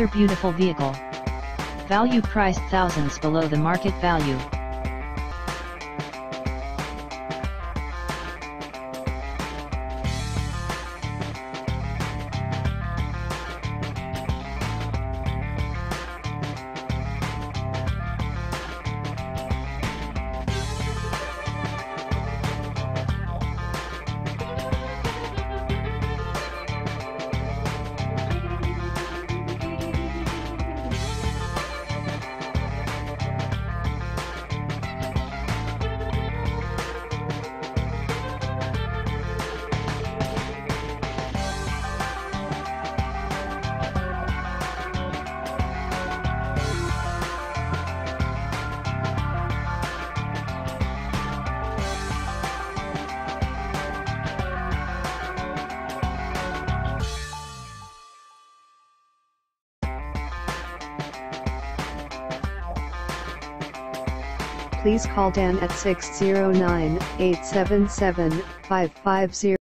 Another beautiful vehicle. Value priced thousands below the market value. Please call Dan at 609 877 550.